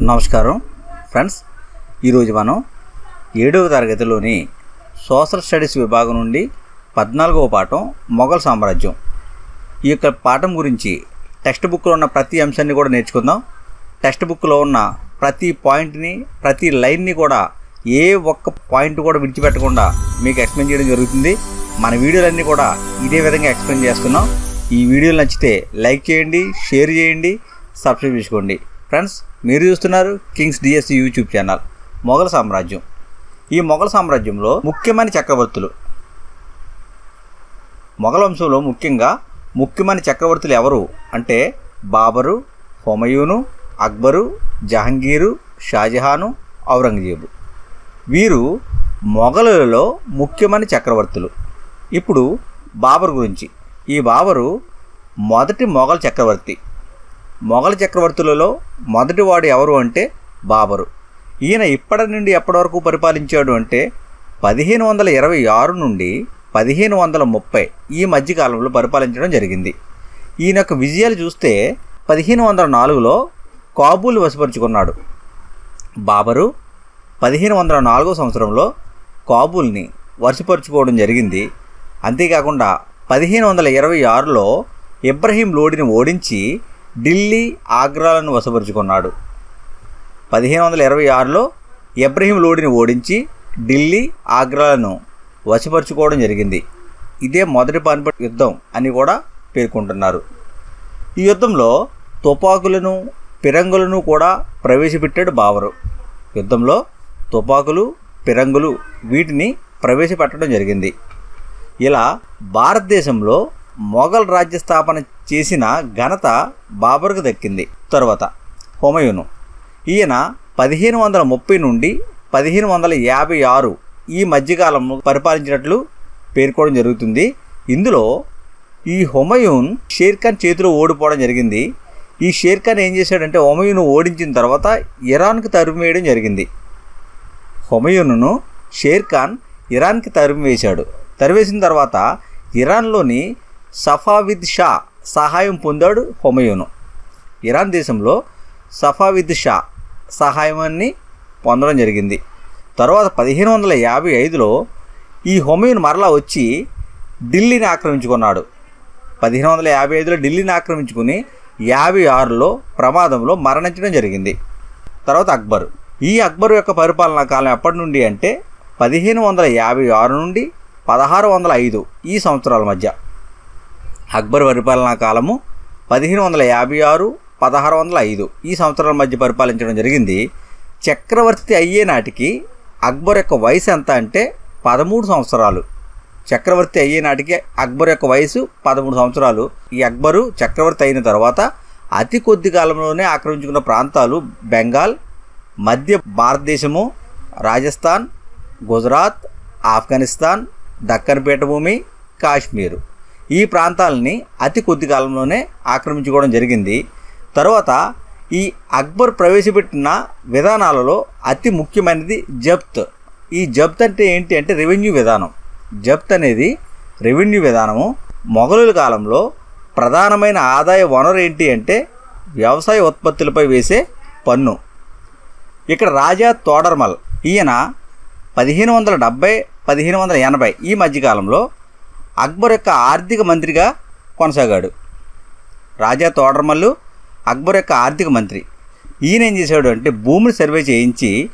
నమస్కారం. ఫ్రెండ్స్ ఈరోజు మనం ఏడవ తరగతిలోని సోషల్ స్టడీస్ విభాగం నుండి పద్నాలుగవ పాఠం మొఘల్ సామ్రాజ్యం. ఈ యొక్క పాఠం గురించి టెక్స్ట్ బుక్లో ఉన్న ప్రతి అంశాన్ని కూడా నేర్చుకుందాం. టెక్స్ట్ బుక్లో ఉన్న ప్రతి పాయింట్ని ప్రతి లైన్ని కూడా ఏ ఒక్క పాయింట్ కూడా విడిచిపెట్టకుండా మీకు ఎక్స్ప్లెయిన్ చేయడం జరుగుతుంది. మన వీడియోలన్నీ కూడా ఇదే విధంగా ఎక్స్ప్లెయిన్ చేస్తున్నాం. ఈ వీడియోలు నచ్చితే లైక్ చేయండి షేర్ చేయండి సబ్స్క్రైబ్ చేసుకోండి. ఫ్రెండ్స్ మీరు చూస్తున్నారు kings DSC YouTube channel Mughal సామ్రాజ్యం. ఈ మొఘల్ సామ్రాజ్యంలో ముఖ్యమైన చక్రవర్తులు. మొఘల్ వంశంలో ముఖ్యంగా ముఖ్యమైన చక్రవర్తులు ఎవరు అంటే బాబరు హుమయూను అక్బరు జహంగీరు షాజహాను ఔరంగజేబు. వీరు మొఘలులలో ముఖ్యమైన చక్రవర్తులు. ఇప్పుడు బాబర్ గురించి. ఈ బాబరు మొదటి మొఘల్ చక్రవర్తి. మొఘల్ చక్రవర్తులలో మొదటివాడు ఎవరు అంటే బాబరు. ఈయన ఇప్పటి నుండి ఎప్పటి వరకు పరిపాలించాడు అంటే పదిహేను వందల ఇరవై ఆరు నుండి పదిహేను వందల ముప్పై ఈ మధ్యకాలంలో పరిపాలించడం జరిగింది. ఈయన యొక్క విజయాలు చూస్తే పదిహేను వందల నాలుగులో కాబూల్ వశపరుచుకున్నాడు. బాబరు పదిహేను వందల నాలుగో సంవత్సరంలో కాబూల్ని వశపరుచుకోవడం జరిగింది. అంతేకాకుండా పదిహేను వందల ఇరవై ఆరులో ఇబ్రహీం లోడిని ఓడించి ఢిల్లీ ఆగ్రాలను వశపరుచుకున్నాడు. పదిహేను వందల ఇరవై ఆరులో ఎబ్రహీం లోడిని ఓడించి ఢిల్లీ ఆగ్రాలను వశపరుచుకోవడం జరిగింది. ఇదే మొదటి పానిపట్ యుద్ధం అని కూడా పేర్కొంటున్నారు. ఈ యుద్ధంలో తుపాకులను పిరంగులను కూడా ప్రవేశపెట్టాడు బావరు. యుద్ధంలో తుపాకులు పిరంగులు వీటిని ప్రవేశపెట్టడం జరిగింది. ఇలా భారతదేశంలో మొఘల్ రాజ్య స్థాపన చేసిన ఘనత బాబర్కు దక్కింది. తరువాత హుమయూను. ఈయన పదిహేను వందల ముప్పై నుండి పదిహేను వందల యాభై ఆరు ఈ మధ్యకాలంలో పరిపాలించినట్లు పేర్కోవడం జరుగుతుంది. ఇందులో ఈ హుమయూన్ షేర్ఖాన్ చేతిలో ఓడిపోవడం జరిగింది. ఈ షేర్ఖాన్ ఏం చేశాడంటే హుమయూన్ ఓడించిన తర్వాత ఇరాన్కి తరిమివేయడం జరిగింది. హుమయూన్ను షేర్ఖాన్ ఇరాన్కి తరిమివేశాడు తరివేసిన తర్వాత ఇరాన్లోని సఫావిద్ షా సహాయం పొందాడు హుమయూను. ఇరాన్ దేశంలో సఫావిద్ షా సహాయాన్ని పొందడం జరిగింది. తర్వాత పదిహేను వందల యాభై ఐదులో ఈ హుమయూన్ మరలా వచ్చి ఢిల్లీని ఆక్రమించుకున్నాడు. పదిహేను వందల యాభై ఐదులో ఢిల్లీని ఆక్రమించుకుని యాభై ఆరులో ప్రమాదంలో మరణించడం జరిగింది. తర్వాత అక్బర్. ఈ అక్బరు యొక్క పరిపాలనా కాలం ఎప్పటి నుండి అంటే పదిహేను వందల యాభై ఆరు నుండి పదహారు వందల ఐదు ఈ సంవత్సరాల మధ్య. అక్బర్ పరిపాలనా కాలము పదిహేను వందల యాభై ఆరు పదహారు వందల ఐదు. ఈ సంవత్సరాల మధ్య పరిపాలించడం జరిగింది. చక్రవర్తి అయ్యే నాటికి అక్బర్ యొక్క వయసు ఎంత అంటే పదమూడు సంవత్సరాలు. చక్రవర్తి అయ్యే నాటికి అక్బర్ యొక్క వయసు పదమూడు సంవత్సరాలు. ఈ అక్బరు చక్రవర్తి అయిన తర్వాత అతి కొద్ది కాలంలోనే ఆక్రమించుకున్న ప్రాంతాలు బెంగాల్ మధ్య భారతదేశము రాజస్థాన్ గుజరాత్ ఆఫ్ఘనిస్తాన్ దక్కన్ పీఠభూమి కాశ్మీరు. ఈ ప్రాంతాలని అతి కొద్ది కాలంలోనే ఆక్రమించుకోవడం జరిగింది. తర్వాత ఈ అక్బర్ ప్రవేశపెట్టిన విధానాలలో అతి ముఖ్యమైనది జప్త్ ఈ జప్త్ అంటే ఏంటి అంటే రెవెన్యూ విధానం. జప్త్ అనేది రెవెన్యూ విధానము. మొఘలుల కాలంలో ప్రధానమైన ఆదాయ వనరు ఏంటి అంటే వ్యవసాయ ఉత్పత్తులపై వేసే పన్ను. ఇక్కడ రాజా తోడర్మల్ ఈయన పదిహేను వందల డెబ్బై పదిహేను వందల ఎనభై ఈ మధ్యకాలంలో అక్బర్ యొక్క ఆర్థిక మంత్రిగా కొనసాగాడు. రాజా తోడర్మల్లు అక్బర్ యొక్క ఆర్థిక మంత్రి. ఈయన ఏం చేశాడు అంటే భూమిని సర్వే చేయించి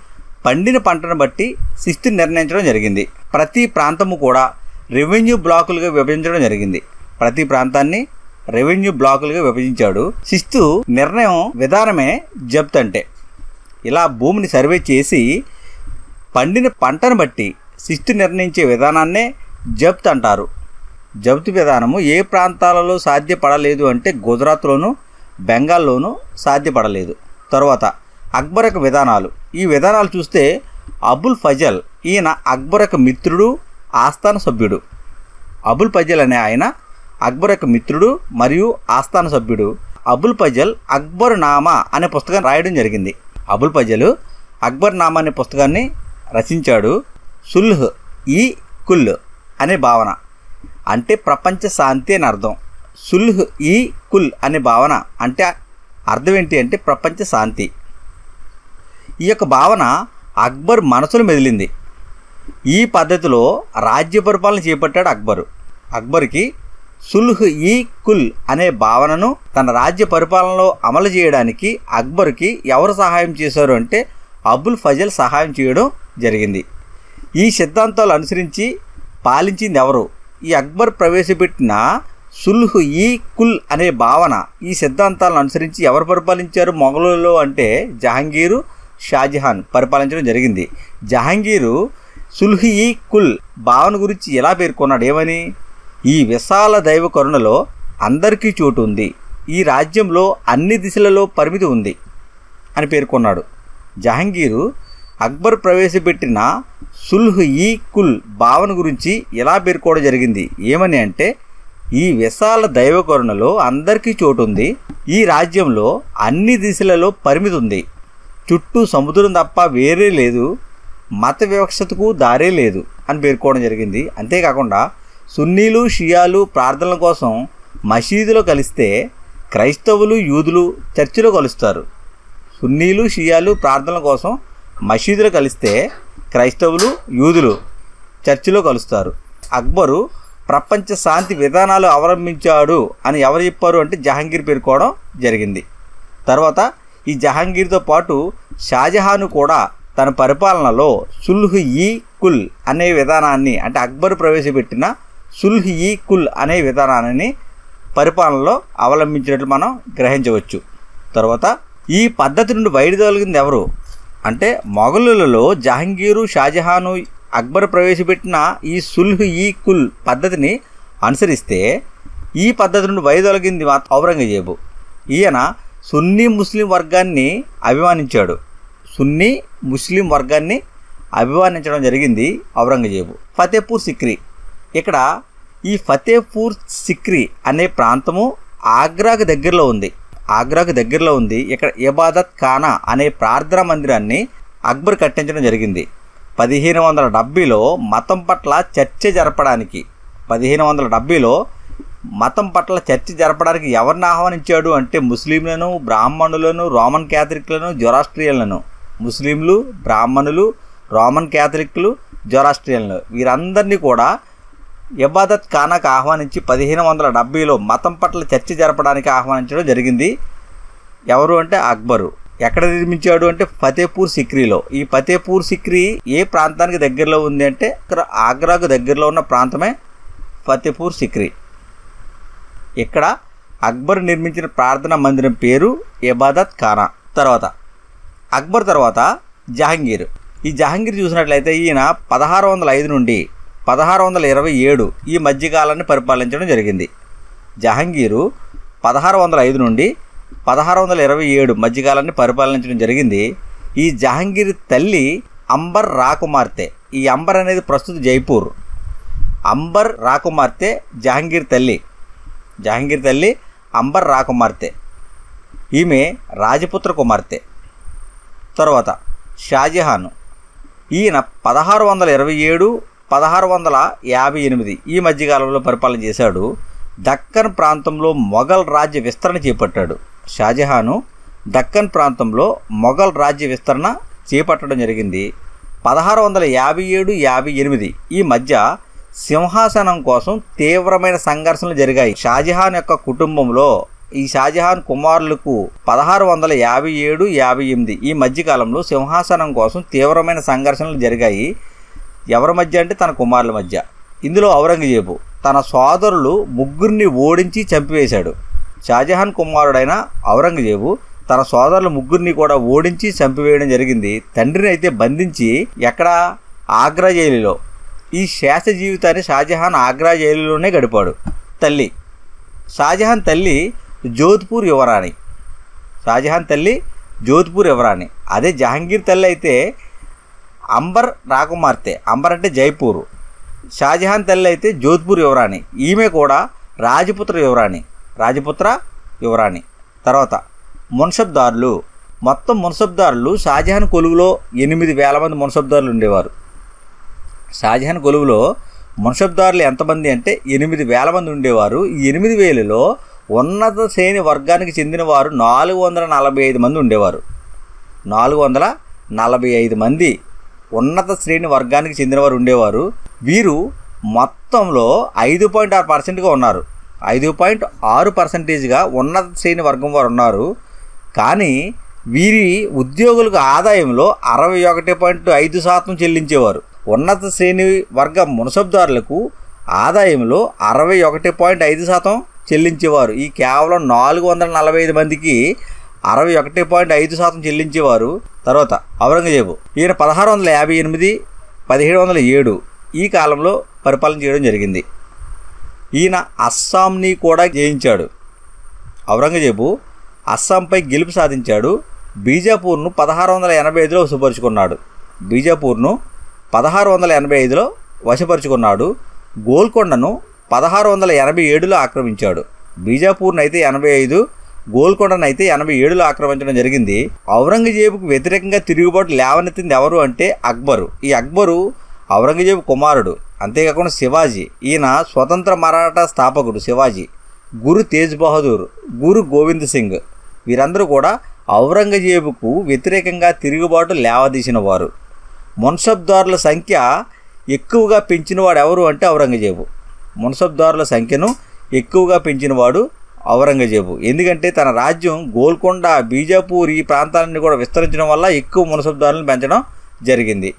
పండిన పంటను బట్టి శిస్తు నిర్ణయించడం జరిగింది. ప్రతి ప్రాంతము కూడా రెవెన్యూ బ్లాకులుగా విభజించడం జరిగింది. ప్రతి ప్రాంతాన్ని రెవెన్యూ బ్లాకులుగా విభజించాడు. శిస్తు నిర్ణయం విధానమే జప్త్ అంటే ఇలా భూమిని సర్వే చేసి పండిన పంటను బట్టి శిస్తు నిర్ణయించే విధానాన్నే జప్త్ అంటారు. జప్తు విధానము ఏ ప్రాంతాలలో సాధ్యపడలేదు అంటే గుజరాత్లోను బెంగాల్లోనూ సాధ్యపడలేదు. తర్వాత అక్బర్ యొక్క విధానాలు. ఈ విధానాలు చూస్తే అబుల్ ఫజల్ ఈయన అక్బర్ యొక్క మిత్రుడు ఆస్థాన సభ్యుడు. అబుల్ ఫజల్ అనే ఆయన అక్బర్ యొక్క మిత్రుడు మరియు ఆస్థాన సభ్యుడు. అబుల్ ఫజల్ అక్బర్ నామా అనే పుస్తకాన్ని రాయడం జరిగింది. అబుల్ ఫజల్ అక్బర్ నామా అనే పుస్తకాన్ని రచించాడు సుల్హ్ ఈ కుల్ అనే భావన. అంటే ప్రపంచ శాంతి అని అర్థం. సుల్హ్ ఈ కుల్ అనే భావన అంటే అర్థం ఏంటి అంటే ప్రపంచ శాంతి. ఈ యొక్క భావన అక్బర్ మనసును మెదిలింది. ఈ పద్ధతిలో రాజ్య పరిపాలన చేపట్టాడు అక్బరు. అక్బర్కి సుల్హ్ ఈ కుల్ అనే భావనను తన రాజ్య పరిపాలనలో అమలు చేయడానికి అక్బర్కి ఎవరు సహాయం చేశారు అంటే అబుల్ ఫజల్ సహాయం చేయడం జరిగింది. ఈ సిద్ధాంతాలు అనుసరించి పాలించింది ఎవరు? ఈ అక్బర్ ప్రవేశపెట్టిన సుల్హ్ ఈ కుల్ అనే భావన ఈ సిద్ధాంతాలను అనుసరించి ఎవరు పరిపాలించారు? మొఘలులో అంటే జహాంగీరు షాజహాన్ పరిపాలించడం జరిగింది. జహాంగీరు సుల్హ్ ఈ కుల్ భావన గురించి ఎలా పేర్కొన్నాడు? ఏమని? ఈ విశాల దైవ కరుణలో అందరికీ చోటు ఉంది. ఈ రాజ్యంలో అన్ని దిశలలో పరిమితి ఉంది అని పేర్కొన్నాడు. జహాంగీరు అక్బర్ ప్రవేశపెట్టిన సుల్హ్ ఈ కుల్ భావన గురించి ఎలా పేర్కోవడం జరిగింది? ఏమని అంటే ఈ విశాల దైవకరుణలో అందరికీ చోటు ఉంది ఈ రాజ్యంలో అన్ని దిశలలో పరిమితి ఉంది చుట్టూ సముద్రం తప్ప వేరే లేదు. మత వివక్షతకు దారే లేదు అని పేర్కోవడం జరిగింది. అంతేకాకుండా సున్నీలు షియాలు ప్రార్థనల కోసం మసీదులో కలిస్తే క్రైస్తవులు యూదులు చర్చిలో కలుస్తారు. సున్నీలు షియాలు ప్రార్థనల కోసం మసీదులో కలిస్తే క్రైస్తవులు యూదులు చర్చిలో కలుస్తారు. అక్బరు ప్రపంచ శాంతి విధానాలు అవలంబించాడు అని ఎవరు చెప్పారు అంటే జహాంగీర్ పేర్కోవడం జరిగింది. తర్వాత ఈ జహాంగీర్తో పాటు షాజహాను కూడా తన పరిపాలనలో సుల్హ్ ఈ కుల్ అనే విధానాన్ని అంటే అక్బర్ ప్రవేశపెట్టిన సుల్హ్ ఈ కుల్ అనే విధానాన్ని పరిపాలనలో అవలంబించినట్లు మనం గ్రహించవచ్చు. తర్వాత ఈ పద్ధతి నుండి బయటదొలిగింది ఎవరు? అంటే మొఘలులలో జహంగీరు షాజహాను అక్బర్ ప్రవేశపెట్టిన ఈ సుల్హ్ ఈ కుల్ పద్ధతిని అనుసరిస్తే ఈ పద్ధతి నుండి వైదొలగింది మాత్రం ఔరంగజేబు. ఈయన సున్నీ ముస్లిం వర్గాన్ని అభిమానించాడు. సున్నీ ముస్లిం వర్గాన్ని అభిమానించడం జరిగింది ఔరంగజేబు. ఫతేపూర్ సిక్రీ. ఇక్కడ ఈ ఫతేపూర్ సిక్రీ అనే ప్రాంతము ఆగ్రాకు దగ్గరలో ఉంది. ఆగ్రాకు దగ్గరలో ఉంది. ఇక్కడ ఇబాదత్ ఖానా అనే ప్రార్థనా మందిరాన్ని అక్బర్ కట్టించడం జరిగింది. పదిహేను వందల డెబ్బైలో మతం పట్ల చర్చ జరపడానికి పదిహేను వందల డెబ్బైలో మతం పట్ల చర్చ జరపడానికి ఎవరిని ఆహ్వానించాడు అంటే ముస్లింలను బ్రాహ్మణులను రోమన్ క్యాథలిక్లను జొరాస్ట్రియన్లను. ముస్లింలు బ్రాహ్మణులు రోమన్ క్యాథలిక్లు జొరాస్ట్రియన్లు. వీరందరినీ కూడా ఇబాదత్ ఖానాకు ఆహ్వానించి పదిహేను వందల డెబ్బైలో మతం పట్ల చర్చ జరపడానికి ఆహ్వానించడం జరిగింది. ఎవరు అంటే అక్బరు. ఎక్కడ నిర్మించాడు అంటే ఫతేపూర్ సిక్రీలో. ఈ ఫతేపూర్ సిక్రీ ఏ ప్రాంతానికి దగ్గరలో ఉంది అంటే ఇక్కడ ఆగ్రాకు దగ్గరలో ఉన్న ప్రాంతమే ఫతేపూర్ సిక్రీ. ఇక్కడ అక్బర్ నిర్మించిన ప్రార్థనా మందిరం పేరు ఇబాదత్ ఖానా. తర్వాత అక్బర్ తర్వాత జహాంగీర్. ఈ జహాంగీర్ చూసినట్లయితే ఈయన పదహారు వందల ఐదు నుండి పదహారు వందల ఇరవై ఏడు ఈ మధ్యకాలాన్ని పరిపాలించడం జరిగింది. జహంగీరు పదహారు వందల ఐదు నుండి పదహారు వందల ఇరవై ఏడు మధ్యకాలాన్ని పరిపాలించడం జరిగింది. ఈ జహంగీర్ తల్లి అంబర్ రాకుమార్తె. ఈ అంబర్ అనేది ప్రస్తుత జైపూర్. అంబర్ రాకుమార్తె జహంగీర్ తల్లి. జహంగీర్ తల్లి అంబర్ రాకుమార్తె. ఈమె రాజపుత్ర కుమార్తె. తర్వాత షాజహాన్. ఈయన పదహారు వందల ఇరవై ఏడు పదహారు వందల యాభై ఎనిమిది ఈ మధ్యకాలంలో పరిపాలన చేశాడు. దక్కన్ ప్రాంతంలో మొఘల్ రాజ్య విస్తరణ చేపట్టాడు. షాజహాను దక్కన్ ప్రాంతంలో మొఘల్ రాజ్య విస్తరణ చేపట్టడం జరిగింది. పదహారు వందల యాభై ఏడు యాభై ఎనిమిది ఈ మధ్య సింహాసనం కోసం తీవ్రమైన సంఘర్షణలు జరిగాయి. షాజహాన్ యొక్క కుటుంబంలో ఈ షాజహాన్ కుమారులకు పదహారు వందల యాభై ఏడు యాభై ఎనిమిది ఈ మధ్యకాలంలో సింహాసనం కోసం తీవ్రమైన సంఘర్షణలు జరిగాయి. ఎవరి మధ్య అంటే తన కుమారుల మధ్య. ఇందులో ఔరంగజేబు తన సోదరులు ముగ్గురిని ఓడించి చంపివేశాడు. షాజహాన్ కుమారుడైన ఔరంగజేబు తన సోదరుల ముగ్గురిని కూడా ఓడించి చంపివేయడం జరిగింది. తండ్రిని అయితే బంధించి ఎక్కడ? ఆగ్రా జైలులో. ఈ శేష జీవితాన్ని షాజహాన్ ఆగ్రా జైలులోనే గడిపాడు. తల్లి. షాజహాన్ తల్లి జోధ్పూర్ యువరాణి. షాజహాన్ తల్లి జోధ్పూర్ యువరాణి. అదే జహాంగీర్ తల్లి అయితే అంబర్ రాకుమార్తె అంబర్ అంటే జైపూర్. షాజహాన్ తల్లి అయితే జోధ్పూర్ యువరాణి. ఈమె కూడా రాజపుత్ర యువరాణి రాజపుత్ర యువరాణి. తర్వాత మున్సబ్దారులు మొత్తం మున్సబ్దారులు షాజహాన్ కొలువులో ఎనిమిది వేల మంది మున్సబ్దారులు ఉండేవారు. షాజహాన్ కొలువులో మున్సబ్దారులు ఎంతమంది అంటే ఎనిమిది వేల మంది ఉండేవారు. ఈ ఎనిమిది వేలలో ఉన్నత శ్రేణి వర్గానికి చెందిన వారు నాలుగు వందల నలభై ఐదు మంది ఉండేవారు. నాలుగు వందల నలభై ఐదు మంది. ఉన్నత శ్రేణి వర్గానికి చెందినవారు ఉండేవారు. వీరు మొత్తంలో ఐదు పాయింట్ ఆరు పర్సెంట్గా ఉన్నారు. ఐదు పాయింట్ ఆరు పర్సెంటేజ్గా ఉన్నత శ్రేణి వర్గం వారు ఉన్నారు. కానీ వీరి ఉద్యోగులకు ఆదాయంలో అరవై ఒకటి పాయింట్ ఐదు శాతం చెల్లించేవారు. ఉన్నత శ్రేణి వర్గ మునసబ్దారులకు ఆదాయంలో అరవై ఒకటి పాయింట్ ఐదు శాతం చెల్లించేవారు. ఈ కేవలం నాలుగు వందల నలభై ఐదు మందికి అరవై ఒకటి పాయింట్ ఐదు శాతం చెల్లించేవారు. తర్వాత ఔరంగజేబు. ఈయన పదహారు వందల యాభై ఎనిమిది పదిహేడు వందల ఏడు ఈ కాలంలో పరిపాలన చేయడం జరిగింది. ఈయన అస్సాంని కూడా జయించాడు. ఔరంగజేబు అస్సాంపై గెలుపు సాధించాడు. బీజాపూర్ను పదహారు వందల ఎనభై ఐదులో వశపరుచుకున్నాడు. బీజాపూర్ను పదహారు వందల ఎనభై ఐదులో వశపరుచుకున్నాడు. గోల్కొండను పదహారు వందల ఎనభై ఏడులో ఆక్రమించాడు. బీజాపూర్ను అయితే ఎనభై ఐదు గోల్కొండను అయితే ఎనభై ఏడులో ఆక్రమించడం జరిగింది. ఔరంగజేబుకు వ్యతిరేకంగా తిరుగుబాటు లేవనెత్తింది ఎవరు అంటే అక్బరు. ఈ అక్బరు ఔరంగజేబు కుమారుడు. అంతేకాకుండా శివాజీ. ఈయన స్వతంత్ర మరాఠా స్థాపకుడు శివాజీ. గురు తేజ్ బహదూర్ గురు గోవింద్ సింగ్. వీరందరూ కూడా ఔరంగజేబుకు వ్యతిరేకంగా తిరుగుబాటు లేవదీసిన వారు. మున్సబ్దారుల సంఖ్య ఎక్కువగా పెంచినవాడు ఎవరు అంటే ఔరంగజేబు. మున్సబ్దారుల సంఖ్యను ఎక్కువగా పెంచినవాడు ఔరంగజేబు. ఎందుకంటే తన రాజ్యం గోల్కొండ బీజాపూర్ ఈ ప్రాంతాలన్నీ కూడా విస్తరించడం వల్ల ఎక్కువ మున్సబ్దారులను పెంచడం జరిగింది.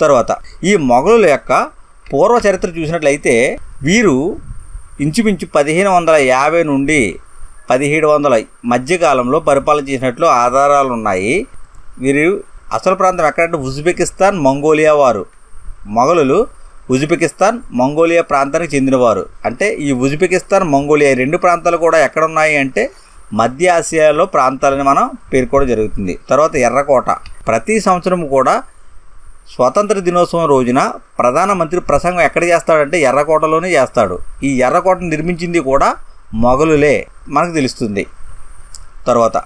తర్వాత ఈ మొఘలుల యొక్క పూర్వ చరిత్ర చూసినట్లయితే వీరు ఇంచుమించు పదిహేను వందల యాభై నుండి పదిహేడు వందల మధ్యకాలంలో పరిపాలన చేసినట్లు ఆధారాలు ఉన్నాయి. వీరు అసలు ప్రాంతం ఎక్కడంటే ఉజ్బెకిస్తాన్ మంగోలియా వారు. మొఘలులు ఉజ్బెకిస్తాన్ మంగోలియా ప్రాంతానికి చెందినవారు. అంటే ఈ ఉజ్బెకిస్తాన్ మంగోలియా రెండు ప్రాంతాలు కూడా ఎక్కడ ఉన్నాయి అంటే మధ్య ఆసియాలో ప్రాంతాలని మనం పేర్కోవడం జరుగుతుంది. తర్వాత ఎర్రకోట. ప్రతి సంవత్సరం కూడా స్వాతంత్ర దినోత్సవం రోజున ప్రధానమంత్రి ప్రసంగం ఎక్కడ చేస్తాడంటే ఎర్రకోటలోనే చేస్తాడు. ఈ ఎర్రకోటను నిర్మించింది కూడా మొఘలులే మనకు తెలుస్తుంది. తర్వాత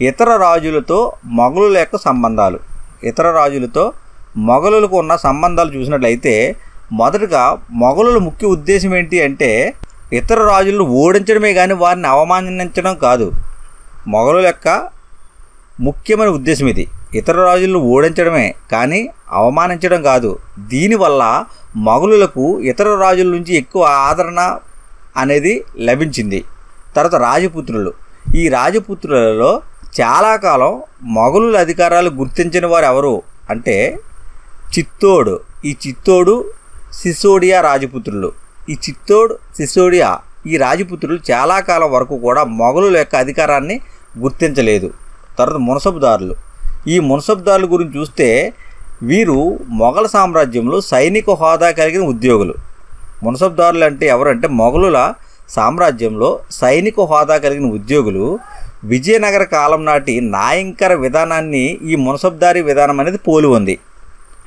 ఇతర రాజులతో మొఘలుల యొక్క సంబంధాలు. ఇతర రాజులతో మొఘలులకు ఉన్న సంబంధాలు చూసినట్లయితే మొదటగా మొఘలుల ముఖ్య ఉద్దేశం ఏంటి అంటే ఇతర రాజులను ఓడించడమే కానీ వారిని అవమానించడం కాదు. మొఘలుల యొక్క ముఖ్యమైన ఉద్దేశం ఇది. ఇతర రాజులను ఓడించడమే కానీ అవమానించడం కాదు. దీనివల్ల మొఘలులకు ఇతర రాజుల నుంచి ఎక్కువ ఆదరణ అనేది లభించింది. తర్వాత రాజపుత్రులు. ఈ రాజపుత్రులలో చాలా కాలం మొఘలుల అధికారాలు గుర్తించిన వారు ఎవరు అంటే చిత్తోడు. ఈ చిత్తోడు సిసోడియా రాజపుత్రులు. ఈ చిత్తోడు సిసోడియా ఈ రాజపుత్రులు చాలా కాలం వరకు కూడా మొఘలుల యొక్క అధికారాన్ని గుర్తించలేదు. తర్వాత మునసబుదారులు. ఈ మునసబుదారుల గురించి చూస్తే వీరు మొఘల సామ్రాజ్యంలో సైనిక హోదా కలిగిన ఉద్యోగులు. మునసబ్దారులు అంటే ఎవరంటే మొఘలుల సామ్రాజ్యంలో సైనిక హోదా కలిగిన ఉద్యోగులు. విజయనగర కాలం నాటి నాయంకర విధానాన్ని ఈ మునసబ్దారీ విధానం అనేది పోలి ఉంది.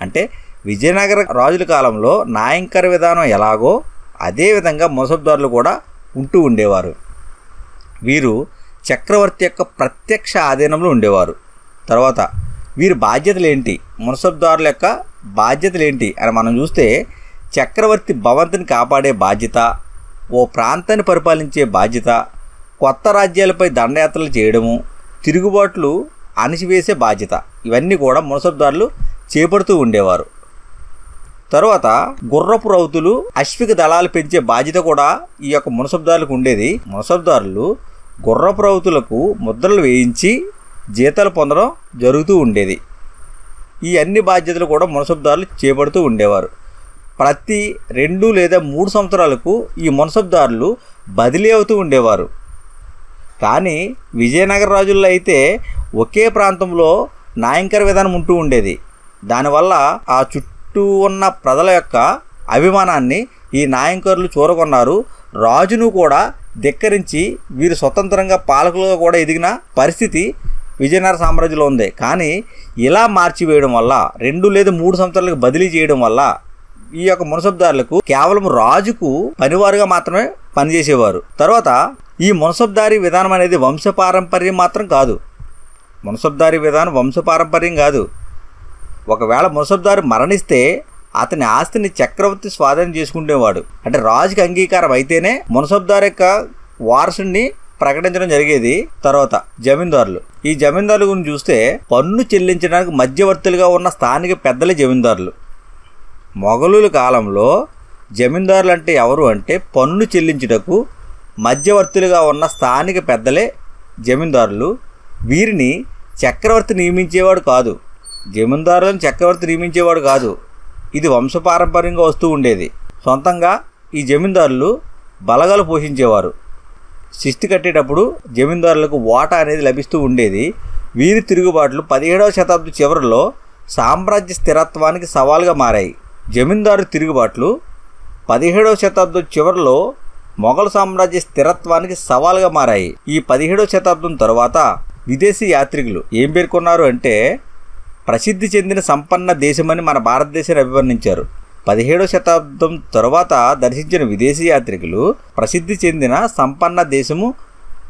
అంటే విజయనగర రాజుల కాలంలో నాయంకర విధానం ఎలాగో అదేవిధంగా మునసబ్దారులు కూడా ఉంటూ ఉండేవారు. వీరు చక్రవర్తి యొక్క ప్రత్యక్ష ఆధీనంలో ఉండేవారు. తర్వాత వీరి బాధ్యతలు ఏంటి? మునసబ్దారుల యొక్క బాధ్యతలు ఏంటి? అని మనం చూస్తే చక్రవర్తి భవంతిని కాపాడే బాధ్యత ఓ ప్రాంతాన్ని పరిపాలించే బాధ్యత కొత్త రాజ్యాలపై దండయాత్రలు చేయడము తిరుగుబాట్లు అణిచివేసే బాధ్యత. ఇవన్నీ కూడా మునసబ్దారులు చేపడుతూ ఉండేవారు. తరువాత గుర్రపు రౌతులు అశ్విక దళాలు పెంచే బాధ్యత కూడా ఈ యొక్క మునసబ్దారులకు ఉండేది. మునసబ్దారులు గుర్రపు రౌతులకు ముద్రలు వేయించి జీతాలు పొందడం జరుగుతూ ఉండేది. ఈ అన్ని బాధ్యతలు కూడా మునసబ్దారులు చేపడుతూ ఉండేవారు. ప్రతి రెండు లేదా మూడు సంవత్సరాలకు ఈ మునసబ్దారులు బదిలీ అవుతూ ఉండేవారు. కానీ విజయనగర రాజుల్లో అయితే ఒకే ప్రాంతంలో నాయంకర విధానం ఉంటూ ఉండేది. దానివల్ల ఆ చుట్టూ చుట్టూ ఉన్న ప్రజల యొక్క అభిమానాన్ని ఈ నాయంకరులు చూరగొన్నారు. రాజును కూడా ధిక్కరించి వీరు స్వతంత్రంగా పాలకులుగా కూడా ఎదిగిన పరిస్థితి విజయనగర సామ్రాజ్యంలో ఉంది. కానీ ఇలా మార్చివేయడం వల్ల రెండు లేదా మూడు సంవత్సరాలకు బదిలీ చేయడం వల్ల ఈ యొక్క మునసబ్దారులకు కేవలం రాజుకు పనివారుగా మాత్రమే పనిచేసేవారు. తర్వాత ఈ మునసబ్దారీ విధానం అనేది వంశపారంపర్యం మాత్రం కాదు. మునసబ్దారీ విధానం వంశపారంపర్యం కాదు. ఒకవేళ ముసబ్దారు మరణిస్తే అతని ఆస్తిని చక్రవర్తి స్వాధీనం చేసుకునేవాడు అంటే రాజుకి అంగీకారం అయితేనే మునసబ్దార్ యొక్క వారసుని ప్రకటించడం జరిగేది తర్వాత జమీందారులు. ఈ జమీందారుల గురించి చూస్తే పన్ను చెల్లించడానికి మధ్యవర్తులుగా ఉన్న స్థానిక పెద్దలే జమీందారులు. మొఘలుల కాలంలో జమీందారులు అంటే ఎవరు అంటే పన్ను చెల్లించుటకు మధ్యవర్తులుగా ఉన్న స్థానిక పెద్దలే జమీందారులు. వీరిని చక్రవర్తి నియమించేవాడు కాదు. జమీందారులను చక్రవర్తి నియమించేవాడు కాదు. ఇది వంశపారంపర్యంగా వస్తూ ఉండేది. సొంతంగా ఈ జమీందారులు బలగాలు పోషించేవారు. శిస్తి కట్టేటప్పుడు జమీందారులకు వాటా అనేది లభిస్తూ ఉండేది. వీరి తిరుగుబాట్లు పదిహేడవ శతాబ్దం చివరిలో సామ్రాజ్య స్థిరత్వానికి సవాల్గా మారాయి. జమీందారు తిరుగుబాట్లు పదిహేడవ శతాబ్దం చివరిలో మొఘల్ సామ్రాజ్య స్థిరత్వానికి సవాల్గా మారాయి. ఈ పదిహేడవ శతాబ్దం తర్వాత విదేశీ యాత్రికులు ఏం పేర్కొన్నారు అంటే ప్రసిద్ధి చెందిన సంపన్న దేశమని మన భారతదేశాన్ని అభివర్ణించారు. పదిహేడో శతాబ్దం తరువాత దర్శించిన విదేశీ యాత్రికులు ప్రసిద్ధి చెందిన సంపన్న దేశము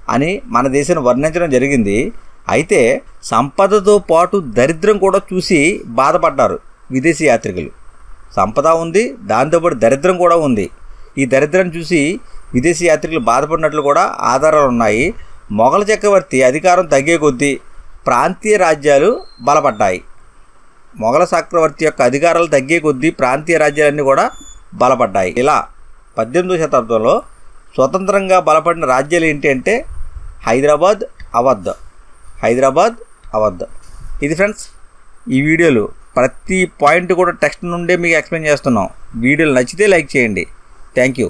అని మన దేశాన్ని వర్ణించడం జరిగింది. అయితే సంపదతో పాటు దరిద్రం కూడా చూసి బాధపడ్డారు విదేశీ యాత్రికులు. సంపద ఉంది దాంతోపాటు దరిద్రం కూడా ఉంది. ఈ దరిద్రం చూసి విదేశీ యాత్రికులు బాధపడినట్లు కూడా ఆధారాలు ఉన్నాయి. మొఘల చక్రవర్తి అధికారం తగ్గే కొద్దీ ప్రాంతీయ రాజ్యాలు బలపడ్డాయి. మొఘల చక్రవర్తి యొక్క అధికారాలు తగ్గే కొద్దీ ప్రాంతీయ రాజ్యాలన్నీ కూడా బలపడ్డాయి. ఇలా పద్దెనిమిదవ శతాబ్దంలో స్వతంత్రంగా బలపడిన రాజ్యాలు ఏంటి అంటే హైదరాబాద్ అవధ్. హైదరాబాద్ అవధ్. ఇది ఫ్రెండ్స్ ఈ వీడియోలు ప్రతి పాయింట్ కూడా టెక్స్ట్ నుండే మీకు ఎక్స్ప్లెయిన్ చేస్తున్నాం. వీడియోలు నచ్చితే లైక్ చేయండి. Thank you.